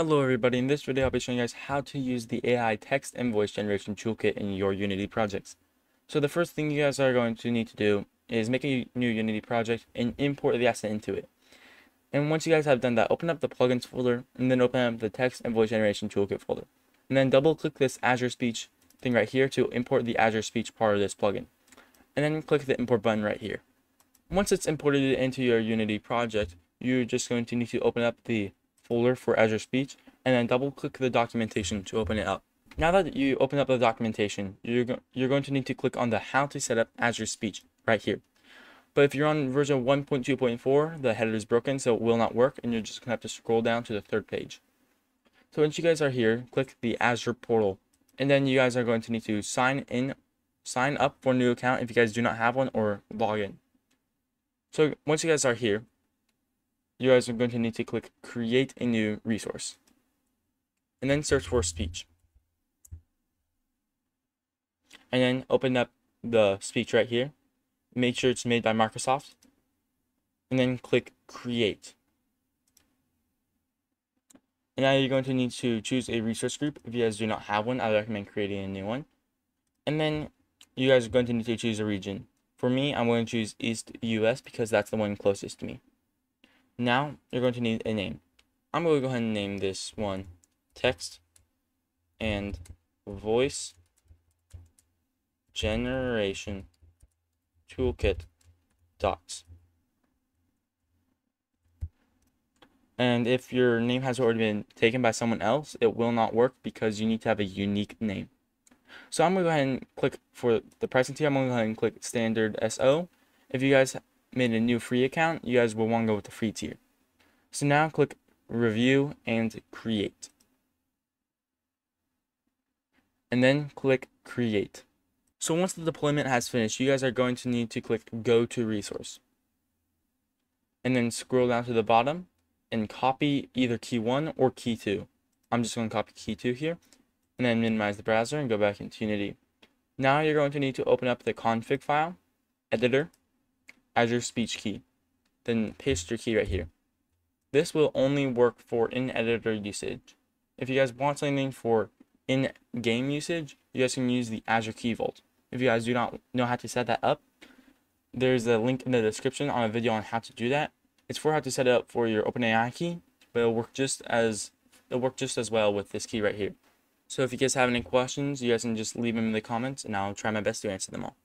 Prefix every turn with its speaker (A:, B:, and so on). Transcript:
A: Hello everybody, in this video I'll be showing you guys how to use the AI text and voice generation toolkit in your Unity projects. So the first thing you guys are going to need to do is make a new Unity project and import the asset into it. And once you guys have done that, open up the plugins folder and then open up the text and voice generation toolkit folder. And then double click this Azure Speech thing right here to import the Azure Speech part of this plugin. And then click the import button right here. Once it's imported into your Unity project, you're just going to need to open up the folder for Azure Speech and then double click the documentation to open it up. Now that you open up the documentation, you're, go you're going to need to click on the how to set up Azure Speech right here. But if you're on version 1.2.4, the header is broken, so it will not work, and you're just going to have to scroll down to the third page. So once you guys are here, click the Azure portal, and then you guys are going to need to sign in, sign up for a new account if you guys do not have one, or log in. So once you guys are here, you guys are going to need to click create a new resource and then search for speech. And then open up the speech right here. Make sure it's made by Microsoft. And then click create. And now you're going to need to choose a resource group. If you guys do not have one I recommend creating a new one. And then you guys are going to need to choose a region. For me I'm going to choose East US because that's the one closest to me now you're going to need a name. I'm going to go ahead and name this one text and voice generation toolkit docs. And if your name has already been taken by someone else, it will not work because you need to have a unique name. So I'm going to go ahead and click for the pricing tier. I'm going to go ahead and click standard SO. If you guys made a new free account, you guys will want to go with the free tier. So now click review and create. And then click create. So once the deployment has finished, you guys are going to need to click go to resource. And then scroll down to the bottom and copy either key 1 or key 2. I'm just going to copy key 2 here. And then minimize the browser and go back into Unity. Now you're going to need to open up the config file, editor, Azure speech key. Then paste your key right here. This will only work for in-editor usage. If you guys want something for in-game usage, you guys can use the Azure Key Vault. If you guys do not know how to set that up, there's a link in the description on a video on how to do that. It's for how to set it up for your OpenAI key, but it'll work just as it'll work just as well with this key right here. So if you guys have any questions, you guys can just leave them in the comments and I'll try my best to answer them all.